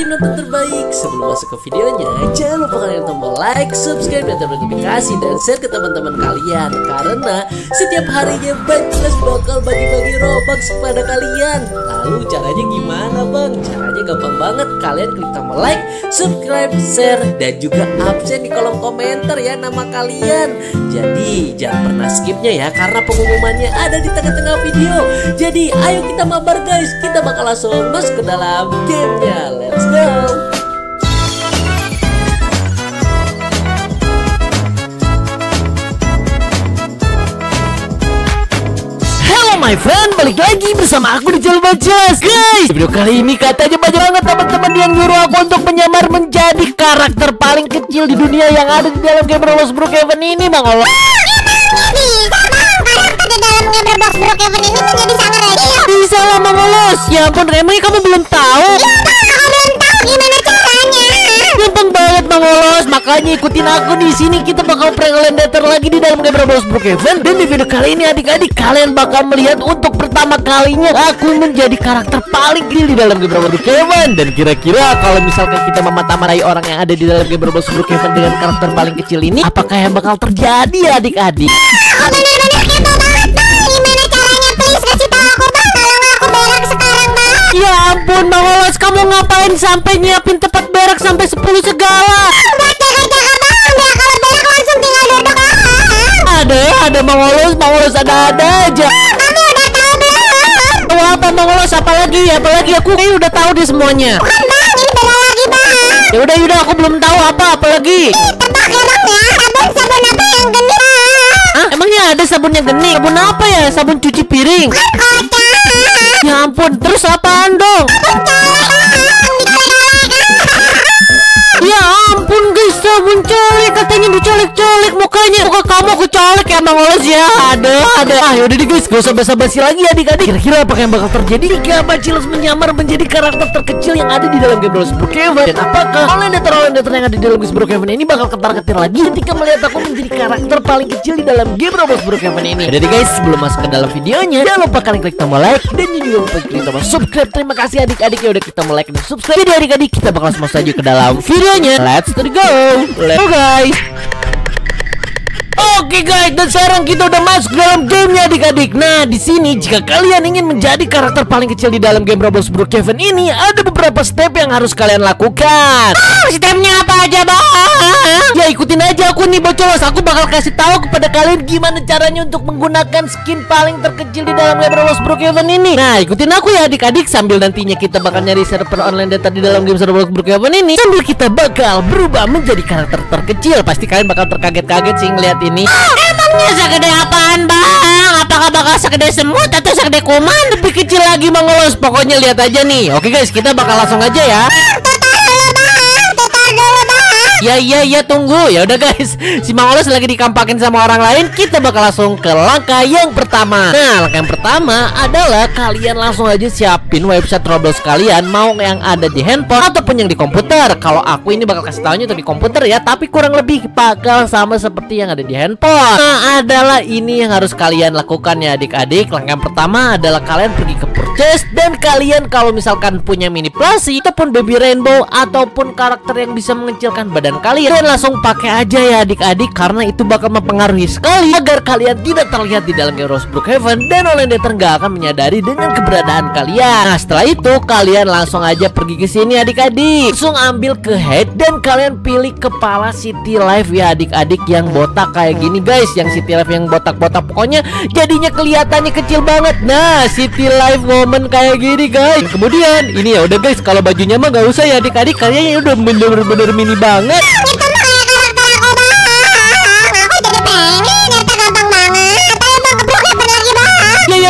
tim nonton terbaik. Sebelum masuk ke videonya Jangan lupa kalian tombol like, subscribe, dan notifikasi Dan share ke teman-teman kalian. Karena setiap harinya Bang bakal bagi-bagi Robux kepada kalian. Lalu caranya gimana bang? Caranya gampang banget. Kalian klik tombol like, subscribe, share Dan juga absen di kolom komentar ya nama kalian. Jadi jangan pernah skipnya ya Karena pengumumannya ada di tengah-tengah video. Jadi ayo kita mabar guys. Kita bakal langsung masuk ke dalam gamenya. Let's my friend, balik lagi bersama aku di Jalan Bajas Guys, video kali ini katanya banyak banget teman-teman yang nyuruh aku untuk menyamar menjadi karakter paling kecil di dunia yang ada di dalam game Roblox Brookhaven ini Bang Allah karakter di dalam game Roblox Brookhaven ini menjadi sangat real. Bisa lah Bang Olos Ya ampun, emangnya kamu belum tahu? Tahu gimana caranya. Gampang banget Bang Olos Makanya ikutin aku di sini Kita bakal prank Landator lagi di dalam game Roblox Brookhaven Dan di video kali ini adik-adik Kalian bakal melihat untuk pertama kalinya Aku menjadi karakter paling kecil di dalam game Roblox Brookhaven Dan kira-kira kalau misalkan kita memata-matahi orang yang ada di dalam game Roblox Brookhaven Dengan karakter paling kecil ini Apakah yang bakal terjadi ya adik-adik? Aku Ya ampun Bang Olos Kamu ngapain sampai nyiapin tempat berak sampai 10 segala Buat jaga-jaga bang. Biar kalau berak langsung tinggal duduk aja. Ada, ada Bang Olos Bang Olos ada-ada aja Kamu udah tahu belum? Tahu apa Bang Olos? Apalagi? Apalagi aku kayaknya udah tahu deh semuanya. Bukan bang, ini beda lagi bang. Ya udah, yaudah aku belum tahu apa apalagi. Tebak ya bang ya. Sabun sabun apa yang geni? Hah? Emangnya ada sabun yang geni? Sabun apa ya? Sabun cuci piring. Kocak. Ya ampun, terus apaan dong? Ya ampun guys, katanya dicolek-colek mukanya. Muka kamu aku colek ya Bang Olos ya. Ada, ada. Ah, yaudah deh guys, gak usah basa-basi lagi adik-adik. Kira-kira apa yang bakal terjadi jika Bacilos menyamar menjadi karakter terkecil yang ada di dalam game Roblox Brookhaven? Dan apakah Olendator-Olendator yang ada di dalam game Brookhaven ini bakal ketar-ketir lagi ketika melihat aku menjadi karakter paling kecil di dalam game Roblox Brookhaven ini? Jadi guys, sebelum masuk ke dalam videonya, jangan lupa kalian klik tombol like dan juga lupa klik tombol subscribe. Terima kasih adik-adik yang udah kita like dan subscribe. Jadi adik-adik kita bakal langsung saja ke dalam videonya. Let's go. Let's go guys. Oke guys, dan sekarang kita udah masuk dalam gamenya adik-adik. Nah, di sini jika kalian ingin menjadi karakter paling kecil di dalam game Roblox Brookhaven ini, ada beberapa step yang harus kalian lakukan. Stepnya apa aja bang? Ya ikutin aja aku nih bocolos Aku bakal kasih tahu kepada kalian gimana caranya untuk menggunakan skin paling terkecil di dalam game Roblox Brookhaven ini Nah ikutin aku ya adik-adik Sambil nantinya kita bakal nyari server online data di dalam game Roblox Brookhaven ini Sambil kita bakal berubah menjadi karakter terkecil Pasti kalian bakal terkaget-kaget sih ngeliat ini Emangnya segede apaan bang? Apakah bakal segede semut atau segede kuman? Lebih kecil lagi Mangolos Pokoknya lihat aja nih Oke guys kita bakal langsung aja ya Ya iya iya tunggu. Ya udah guys. Si Mangolos lagi dikampakin sama orang lain kita bakal langsung ke langkah yang pertama. Nah langkah yang pertama adalah kalian langsung aja siapin website Roblox kalian mau yang ada di handphone ataupun yang di komputer. Kalau aku ini bakal kasih tahunya untuk di komputer ya tapi kurang lebih bakal sama seperti yang ada di handphone. Nah adalah ini yang harus kalian lakukan ya adik-adik. Langkah yang pertama adalah kalian pergi ke purchase dan kalian kalau misalkan punya mini plushie ataupun baby rainbow ataupun karakter yang bisa mengecilkan badan kalian dan langsung pakai aja ya adik-adik karena itu bakal mempengaruhi sekali agar kalian tidak terlihat di dalam game Rose Brookhaven dan oleh Dater nggak akan menyadari dengan keberadaan kalian. Nah setelah itu kalian langsung aja pergi ke sini adik-adik langsung ambil ke head dan kalian pilih kepala City Life ya adik-adik yang botak kayak gini guys yang City Life yang botak-botak pokoknya jadinya kelihatannya kecil banget. Nah City Life momen kayak gini guys. Kemudian ini ya udah guys kalau bajunya mah gak usah ya adik-adik kayaknya udah bener-bener mini banget.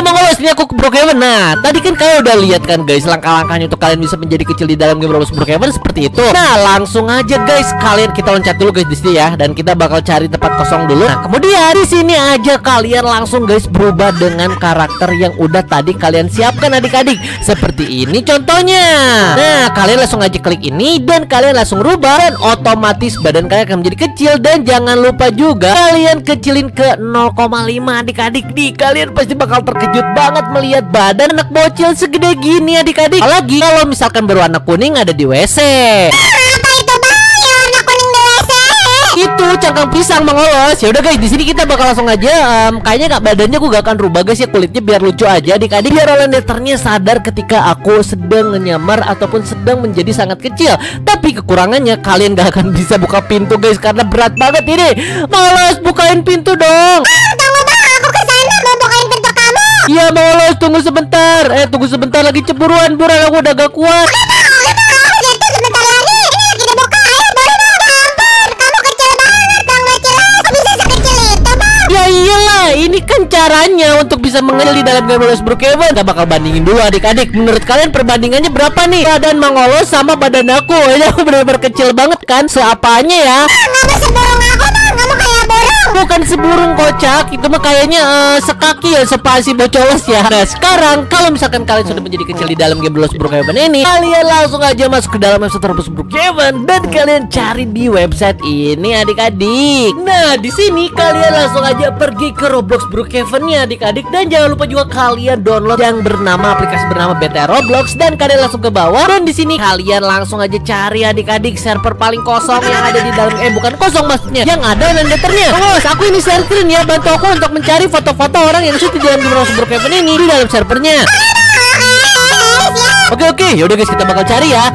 Ya ya Bang Olos, ini aku Brookhaven Nah tadi kan kalian udah lihat kan guys Langkah-langkahnya untuk kalian bisa menjadi kecil di dalam game Roblox Brookhaven seperti itu. Nah langsung aja guys Kalian kita loncat dulu guys di ya. Dan kita bakal cari tempat kosong dulu. Nah kemudian di sini aja kalian langsung guys berubah dengan karakter yang udah tadi kalian siapkan adik-adik. Seperti ini contohnya. Nah kalian langsung aja klik ini Dan kalian langsung rubah Dan otomatis badan kalian akan menjadi kecil. Dan jangan lupa juga Kalian kecilin ke 0,5 adik-adik. Nih Kalian pasti bakal terkejut banget melihat badan anak bocil segede gini adik-adik. Apalagi kalau misalkan berwarna kuning ada di WC. Apa itu bang? Yang warna kuning di WC? Itu cangkang pisang mengolos. Ya udah guys, di sini kita bakal langsung aja. em, kayaknya nggak badannya gue gak akan rubah guys ya kulitnya biar lucu aja adik-adik. Biar oleh neternya sadar ketika aku sedang menyamar ataupun sedang menjadi sangat kecil. Tapi kekurangannya kalian gak akan bisa buka pintu guys karena berat banget ini. Malas bukain pintu dong. Iya Malas tunggu sebentar. Eh tunggu sebentar lagi ceburuan buruan aku udah gak kuat. Ini ayo boleh bang. Ya ini kan caranya untuk bisa mengecil di dalam game Lost Brookhaven. Kita bakal bandingin dulu adik-adik. Menurut kalian perbandingannya berapa nih? Badan Mangolos sama badan aku. Ini aku benar-benar kecil banget kan? Seapanya ya? Seburung Bukan seburung kocak, itu mah kayaknya eh, sekaki ya, sepasi bocolos ya. Nah sekarang kalau misalkan kalian sudah menjadi kecil di dalam game Lost Brookhaven ini, kalian langsung aja masuk ke dalam website Lost Brookhaven dan kalian cari di website ini adik-adik. Nah di sini kalian langsung aja pergi ke Roblox Brookhaven ya adik-adik dan jangan lupa juga kalian download yang bernama aplikasi bernama BT Roblox dan kalian langsung ke bawah dan di sini kalian langsung aja cari adik-adik server paling kosong yang ada di dalam eh bukan kosong maksudnya yang ada nandeternya. Bos, aku ini share ya bantu aku untuk mencari foto-foto orang yang sudah di dalam Roblox Brookhaven ini di dalam servernya. Oke oke, yaudah guys kita bakal cari ya.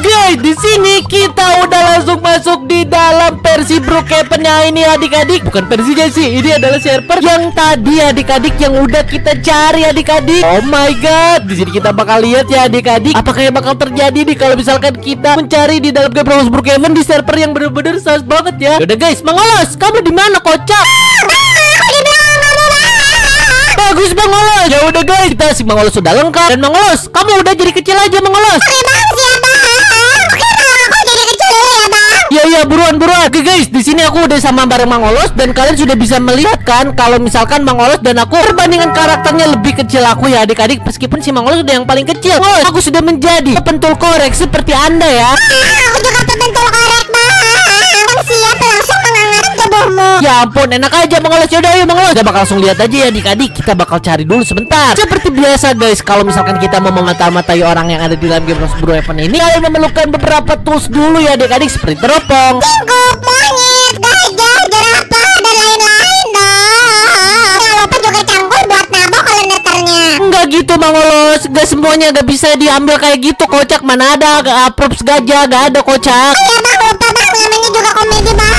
Guys, di sini kita udah langsung masuk di dalam versi Brookhaven-nya ini adik-adik. Bukan versinya sih, ini adalah server yang tadi adik-adik yang udah kita cari adik-adik. Oh my god, di sini kita bakal lihat ya adik-adik. Apakah yang bakal terjadi nih kalau misalkan kita mencari di dalam game Roblox Brookhaven di server yang bener-bener sus banget ya. Yaudah guys, Mangolos, kamu di mana kocak? Bagus Mangolos. Ya udah guys, kita si Mangolos sudah lengkap dan Mangolos, kamu udah jadi kecil aja Mangolos. Oke bang, siap ya bang. Ya ya buruan buruan. Oke guys, di sini aku udah sama bareng Mangolos dan kalian sudah bisa melihat kan kalau misalkan Mangolos dan aku perbandingan karakternya lebih kecil aku ya adik-adik meskipun si Mangolos udah yang paling kecil. Aku sudah menjadi pentul korek seperti Anda ya. Aku juga kebentul korek tubuhmu. Ya ampun, enak aja Mangolos. Yaudah ayo Mangolos. Kita bakal langsung lihat aja ya adik-adik. Kita bakal cari dulu sebentar. Seperti biasa guys, kalau misalkan kita mau memata-matai orang yang ada di dalam game Lost Brookhaven ini, kalian memerlukan beberapa tools dulu ya adik-adik seperti teropong, Tingkuk, monyet, gajah, jerapah, dan lain-lain dong. Jangan lupa juga cangkul buat nabok koloniternya. Enggak gitu Bang Olos Gak semuanya gak bisa diambil kayak gitu Kocak mana ada uh, props gajah Gak ada kocak Ya bang, lupa bang, namanya juga komedi bang.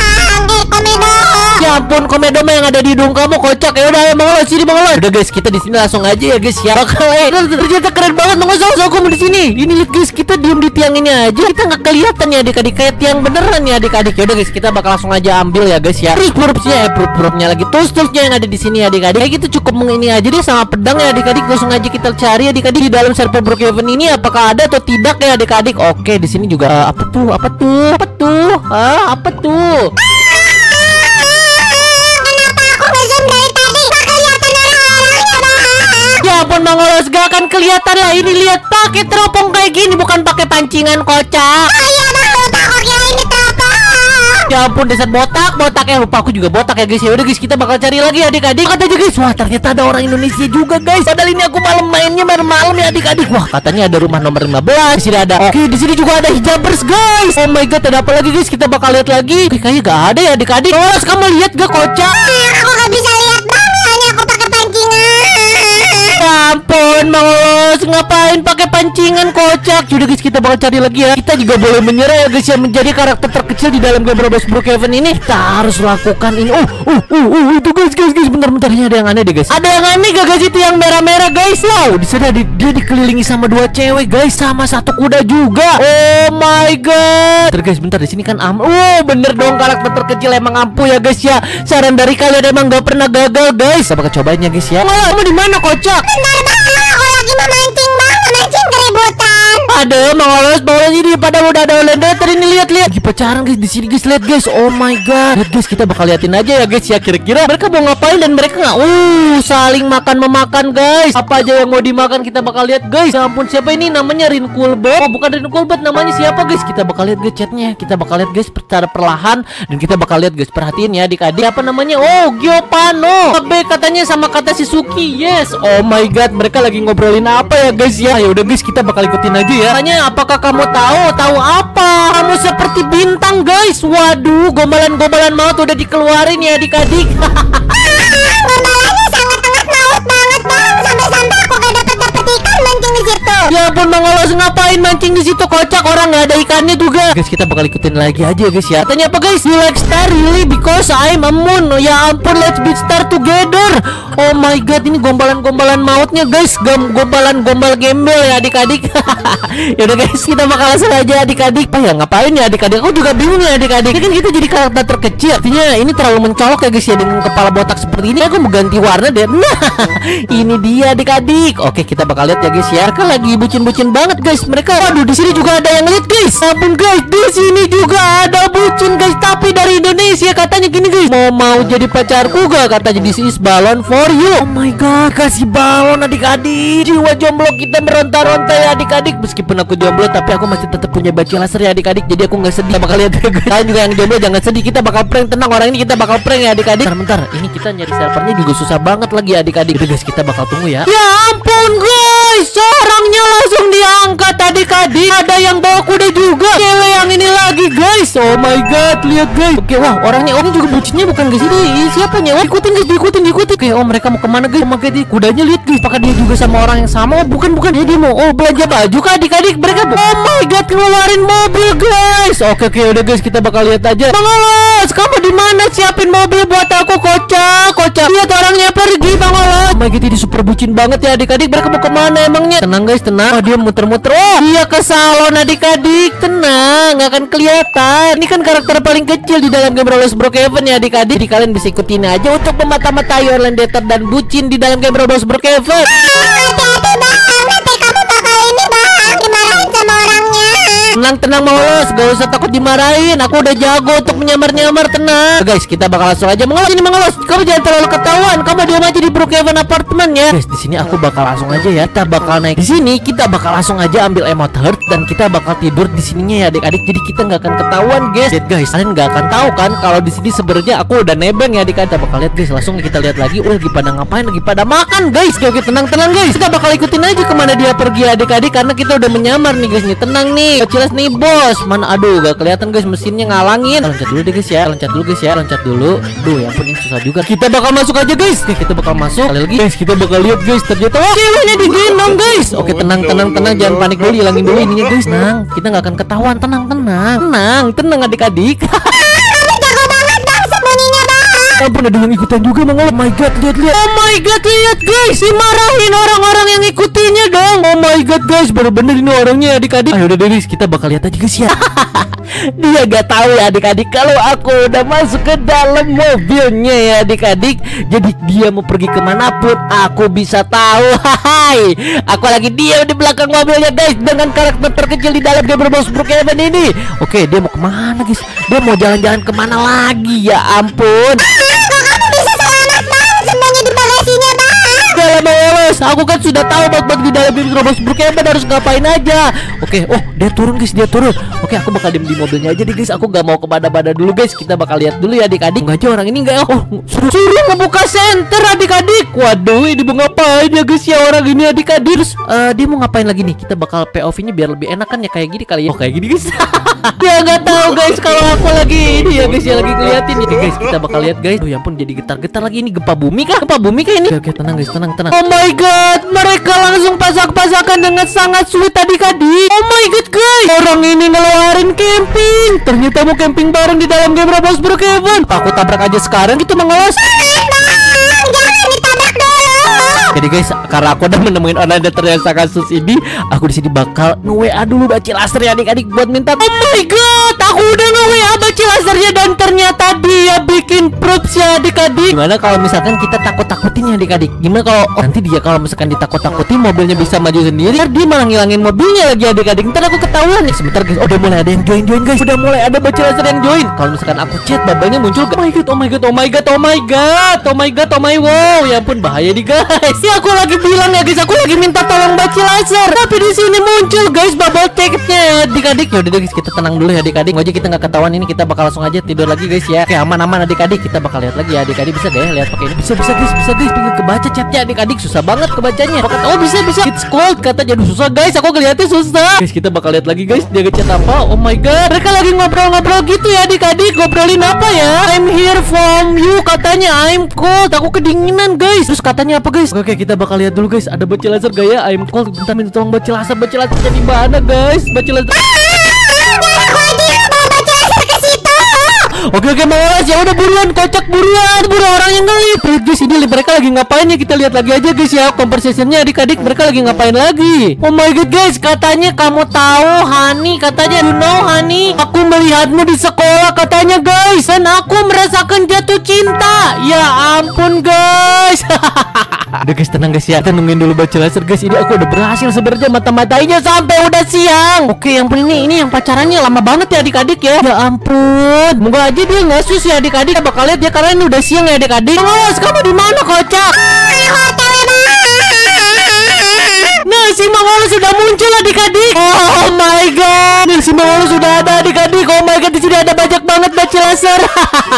Ya ampun komedo mah yang ada di hidung kamu kocak. Ya udah Bang Olos sini Bang Olos Udah guys kita di sini langsung aja ya guys ya. Bakal eh ternyata keren banget Bang Olos so, kamu di sini. Ini lihat guys kita diem di tiang ini aja. Kita nggak kelihatan ya adik-adik kayak tiang beneran ya adik-adik. Ya udah guys kita bakal langsung aja ambil ya guys ya. Terus propsnya eh prop propnya lagi. Terus terusnya yang ada di sini ya adik-adik. Kayak gitu cukup mengini aja deh sama pedang ya adik-adik. Langsung aja kita cari adik-adik di dalam server Brookhaven ini apakah ada atau tidak ya adik-adik. Oke di sini juga eh, apa tuh? Apa tuh? Apa tuh? Ah apa tuh ampun Bang Olos gak akan kelihatan lah ini lihat pakai teropong kayak gini bukan pakai pancingan kocak. Oh iya lupa kok kira ini teropong. Ya ampun dasar botak botak. Ya lupa aku juga botak ya guys. Ya udah guys kita bakal cari lagi adik-adik. Kata aja guys wah ternyata ada orang Indonesia juga guys. Padahal ini aku malam mainnya malam-malam ya adik-adik. Wah katanya ada rumah nomor 15 di sini ada. Oke di sini juga ada hijabers guys. Oh my god ada apa lagi guys? Kita bakal lihat lagi. Oke, kayaknya gak ada ya adik-adik. Olos kamu lihat gak kocak ampun Bang Olos ngapain pakai pancingan kocak. Yaudah guys kita bakal cari lagi ya. Kita juga boleh menyerah ya guys ya. Menjadi karakter terkecil di dalam game Roblox Brookhaven ini. Kita harus lakukan ini. Oh uh uh uh itu guys guys guys. Bentar-bentar ini ada yang aneh deh guys. Ada yang aneh gak guys? Itu yang merah-merah guys. Wow di sana di, dia dikelilingi sama dua cewek guys. Sama satu kuda juga. Oh my god. Bentar guys bentar. Di sini kan am Oh bener dong. Karakter terkecil emang ampuh ya guys ya. Saran dari kalian emang gak pernah gagal guys. Kita bakal cobain ya guys ya. Oh kamu di mana kocak? Bentar bang, aku lagi memancing memancing keributan. ada Mang Olos, Bang Olos ini pada udah ada Lendeter ini lihat-lihat. Lagi pacaran guys di sini guys. Lihat guys. Oh my god. Lihat guys kita bakal liatin aja ya guys ya kira-kira mereka mau ngapain dan mereka nggak. Uh, saling makan memakan guys. Apa aja yang mau dimakan kita bakal lihat guys. Ya ampun siapa ini namanya Rin Kulbet. Oh bukan Rin Kulbet namanya siapa guys? Kita bakal lihat guys chatnya. Kita bakal lihat guys secara perlahan dan kita bakal lihat guys perhatiin ya adik-adik apa namanya? Oh Giopano. B katanya sama kata si Suki. Yes. Oh my god mereka lagi ngobrolin apa ya guys ya? Ya udah guys kita bakal ikutin aja ya. Tanya apakah kamu tahu? Tahu apa? Kamu seperti bintang guys. Waduh gombalan-gombalan maut udah dikeluarin ya adik-adik. Gombalannya sangat-sangat maut banget bang Sampai-sampai aku gak dapet-dapet ikan situ Ya ampun Bang Olos ngapain mancing di situ kocak orang nggak ada ikannya juga. Guys kita bakal ikutin lagi aja guys ya. Tanya apa guys? You like star really because I'm a moon. Ya ampun let's be star together. Oh my god ini gombalan-gombalan mautnya guys. Gom gombalan gombal gembel ya adik-adik. ya udah guys kita bakal langsung aja adik-adik. Apa ya ngapain ya adik-adik? Aku juga bingung ya adik-adik. Ini kan kita jadi karakter terkecil. Artinya ini terlalu mencolok ya guys ya dengan kepala botak seperti ini. Aku mau ganti warna deh. Nah ini dia adik-adik. Oke kita bakal lihat ya guys ya. Mereka lagi bucin-bucin banget guys. Mereka waduh di sini juga ada yang lihat guys. Ampun guys, di sini juga ada bucin guys. Tapi dari Indonesia katanya gini guys. Mau mau jadi pacarku gak katanya this is balon for you. Oh my god, kasih balon adik-adik. Jiwa jomblo kita meronta-ronta ya adik-adik. Meskipun aku jomblo tapi aku masih tetap punya baju laser ya adik-adik. Jadi aku nggak sedih. Bakal lihat ya guys. Kalian juga yang jomblo jangan sedih. Kita bakal prank tenang orang ini kita bakal prank ya adik-adik. Bentar, bentar. Ini kita nyari servernya juga susah banget lagi adik-adik. Guys, kita bakal tunggu ya. Ya ampun guys, orangnya langsung diangkat adik-adik. Ada yang bawa kuda juga. Cewek yang ini lagi guys. Oh my god, lihat guys. Oke, wah orangnya ini juga bucinnya bukan guys ini. Siapa? Oh, ikutin guys, diikutin, diikutin. Oke, oh mereka mau ke mana guys? God, ini kudanya lihat guys. Apakah dia juga sama orang yang sama? Oh, bukan, bukan. Dia, mau oh belanja baju kah adik-adik? Mereka oh my god, keluarin mobil guys. Oke, oke, udah guys, kita bakal lihat aja. Bang kamu di mana? Siapin mobil buat aku kocak, kocak. Lihat orangnya pergi, Bang. Oh my god, ini super bucin banget ya adik-adik. Mereka mau ke mana emangnya? Tenang guys, tenang. Oh, dia muter-muter. Oh, dia ke salon adik-adik. Tenang, nggak akan kelihatan. Ini kan karakter paling kecil di dalam game Roblox Brookhaven ya adik-adik. Jadi kalian bisa ikutin aja untuk memata-matai Orlandeter dan bucin di dalam game Roblox Brookhaven. Hati-hati bang Nanti kamu bakal ini bang Dimarahin sama orangnya Tenang tenang Maulos, gak usah takut dimarahin. Aku udah jago untuk menyamar-nyamar tenang. Guys, kita bakal langsung aja mengelos ini mengelos. Kamu jangan terlalu ketahuan. Kamu diam aja di Brookhaven Apartment ya. Guys, di sini aku bakal langsung aja ya. Kita bakal naik di sini. Kita bakal langsung aja ambil emote heart dan kita bakal tidur di sininya ya adik-adik. Jadi kita nggak akan ketahuan guys. Lihat guys, kalian nggak akan tahu kan kalau di sini sebenarnya aku udah nebeng ya adik-adik. Kita bakal lihat guys. Langsung kita lihat lagi. Oh, lagi pada ngapain? Lagi pada makan guys. Oke, oke tenang tenang guys. Kita bakal ikutin aja ke mana dia pergi ya adik-adik karena kita udah menyamar nih guys nih. Tenang nih. Jelas nih bos. Mana aduh gak kelihatan guys mesinnya ngalangin. Loncat dulu deh guys ya. Loncat dulu guys ya. Loncat dulu. Duh, ya ampun ini susah juga. Kita bakal masuk aja guys. Oke, kita bakal masuk. Kali lagi guys, kita bakal lihat guys. Ternyata oh, ceweknya digendong guys. Oke, tenang tenang tenang jangan panik dulu. Hilangin dulu ininya guys. Tenang, kita nggak akan ketahuan. Tenang tenang. Tenang, tenang adik-adik. ampun ada yang ikutan juga Bang Oh my god lihat lihat. Oh my god lihat guys. Dimarahin orang-orang yang ikutinya dong. Oh my god guys. Bener-bener ini orangnya adik-adik. Ayo udah deh guys Kita bakal lihat aja guys ya. Dia gak tahu ya adik-adik. Kalau aku udah masuk ke dalam mobilnya ya adik-adik. Jadi dia mau pergi ke mana pun Aku bisa tahu. Hai. Aku lagi diam di belakang mobilnya guys. Dengan karakter terkecil di dalam game Roblox Brookhaven ini. Oke dia mau ke mana guys? Dia mau jalan-jalan ke mana lagi? Ya ampun Lama Wallace Aku kan sudah tahu bag-bag di dalam Roblox Brookhaven harus ngapain aja. Oke, oh dia turun guys, dia turun. Oke, aku bakal diem di mobilnya aja deh guys. Aku gak mau ke bada-bada dulu guys. Kita bakal lihat dulu ya adik-adik. Enggak aja orang ini enggak Oh, suruh-suruh ngebuka center adik-adik. Waduh, ini mau ngapain ya guys ya orang ini adik-adik? Terus, eh, dia mau ngapain lagi nih? Kita bakal POV-nya biar lebih enak kan ya Kayak gini kali ya? Oh, kayak gini guys. Ya nggak tahu guys Kalau aku lagi ini ya guys ya Lagi ngeliatin Jadi guys, kita bakal lihat guys. Oh ya ampun, jadi getar-getar lagi Ini. Gempa bumi kah? Gempa bumi kah ini? Oke, oke, tenang guys, tenang, tenang Oh my god, mereka langsung pasak-pasakan dengan sangat sulit adik-adik Oh my god guys. Orang ini ngeluarin camping. Ternyata mau camping bareng di dalam game Roblox Brookhaven. Aku tabrak aja sekarang gitu mengelos. Jangan Jadi guys, karena aku udah menemuin online dater yang sangat sus ini, aku di sini bakal nge-WA dulu baci laser ya adik-adik buat minta. Oh my god, aku udah nge-WA baci lasernya dan ternyata dia bikin props ya adik-adik. Gimana kalau misalkan kita takut-takutin ya adik-adik? Gimana kalau oh, nanti dia kalau misalkan ditakut-takutin mobilnya bisa maju sendiri, dia malah ngilangin mobilnya lagi adik-adik. Ntar aku ketahuan nih. Sebentar guys, oh, udah mulai ada yang join join guys. Udah mulai ada baci laser yang join. Kalau misalkan aku chat, babanya muncul. Oh my god, oh my god, oh my god, oh my god, oh my god, oh my wow. Ya ampun bahaya nih guys. Ya aku lagi bilang ya guys, aku lagi minta tolong baci laser. Tapi di sini muncul guys bubble ticketnya ya adik-adik. Ya udah deh, guys, kita tenang dulu ya adik-adik. Aja kita nggak ketahuan ini kita bakal langsung aja tidur lagi guys ya. Oke aman-aman adik-adik. Kita bakal lihat lagi ya adik-adik bisa ya lihat pakai ini. Bisa bisa guys, bisa guys. Pengen kebaca chatnya adik-adik susah banget kebacanya. Oh bisa bisa. It's cold kata jadi susah guys. Aku ngeliatnya susah. Guys kita bakal lihat lagi guys. Dia ngechat apa? Oh my god. Mereka lagi ngobrol-ngobrol gitu ya adik-adik. Ngobrolin apa ya? I'm here from you katanya. I'm cold. Aku kedinginan guys. Terus katanya apa guys? Oke kita bakal lihat dulu guys. Ada baca laser gaya. I'm cold. Bentar minta tolong baca laser. Baca laser jadi mana guys? Baca laser. Oke oke malas ya udah buruan. Kocak buruan. Buru orang yang ngelip Lihat guys. Ini mereka lagi ngapain ya? Kita lihat lagi aja guys ya. Conversationnya adik-adik mereka lagi ngapain lagi? Oh my god guys. Katanya kamu tahu Hani katanya you know Hani aku melihatmu di sekolah katanya guys. Dan aku merasakan jatuh cinta. Ya ampun guys Udah guys tenang guys ya. Kita nungguin dulu baca laser guys. Ini aku udah berhasil sebenarnya mata-matainya. Sampai udah siang. Oke yang ini Ini yang pacarannya lama banget ya adik-adik ya. Ya ampun. Moga aja dia nggak sus ya adik-adik. Kita bakal lihat ya karena ini udah siang ya adik-adik. Awas kamu di mana kocak? Nah si Mangolo sudah muncul adik-adik. Oh my god. Nih si Mangolo sudah ada adik-adik. Oh my god di sini ada banyak banget baca laser.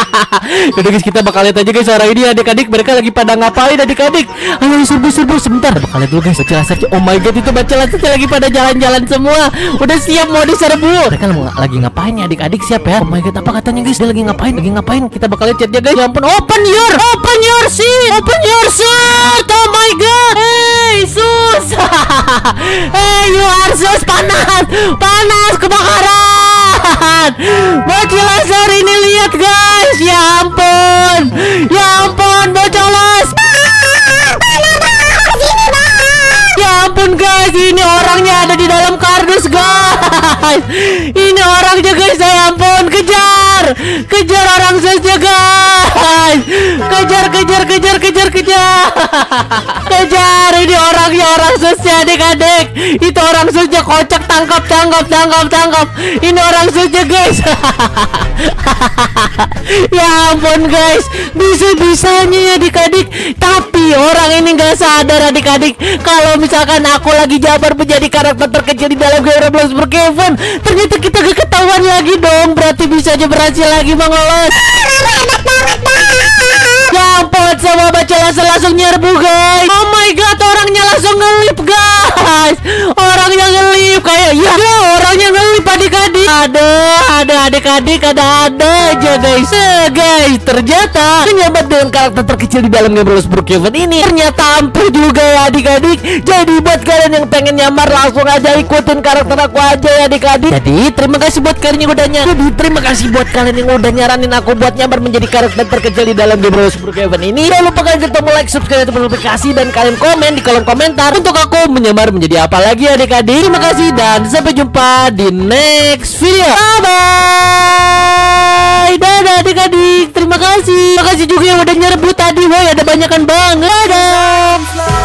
Yaudah guys kita bakal lihat aja guys Suara ini adik-adik. Mereka lagi pada ngapain adik-adik? Ayo serbu-serbu sebentar. Bakal lihat dulu guys baca laser. Oh my god itu baca lasernya lagi pada jalan-jalan semua. Udah siap mau diserbu. Mereka lagi ngapain ya adik-adik? Siap ya? Oh my god apa katanya guys? Dia lagi ngapain? Lagi ngapain? Kita bakal lihat chatnya guys. Ya ampun open your Open your seat Open your seat Oh my god. Hey sus Hey you are sus panas. Panas kebakaran. Baca laser ini lihat guys. Ya ampun. Ya ampun bocah las. Ya ampun guys. Ini orangnya ada di dalam kardus guys. Ini orangnya guys. Ya ampun. Kejar. Kejar orang susnya guys Kejar kejar kejar kejar kejar. Kejar ini orangnya orang susnya adik-adik. Itu orang susnya kocak tangkap tangkap tangkap tangkap. Ini orang susnya guys. Ya ampun guys. Bisa-bisanya ya adik-adik. Tapi orang ini nggak sadar adik-adik. Kalau misalkan aku lagi jabar menjadi karakter terkecil di dalam game Roblox Brookhaven Ternyata kita gak ketahuan lagi dong. Berarti bisa aja berhasil lagi mengolos Ya ampun semua baca langsung langsung nyerbu guys. Oh my god orangnya langsung ngelip guys Ada ada adik-adik ada ada aja guys. Eh, guys ternyata penyambat dengan karakter terkecil di dalam game Roblox Brookhaven ini Ternyata ampuh juga ya adik-adik. Jadi buat kalian yang pengen nyamar langsung aja ikutin karakter aku aja ya adik-adik. Jadi terima kasih buat kalian yang udah nyamar Jadi terima kasih buat kalian yang udah nyaranin aku buat nyamar menjadi karakter terkecil di dalam game Roblox Brookhaven ini. Jangan lupa kalian ketemu like, subscribe, dan notifikasi Dan kalian komen di kolom komentar Untuk aku menyamar menjadi apa lagi adik-adik. Terima kasih dan sampai jumpa di next video Iya. video. Bye bye. Dadah adik-adik. Terima kasih. Terima kasih juga yang udah nyerebut tadi. Wah, ada banyakan banget. Dadah.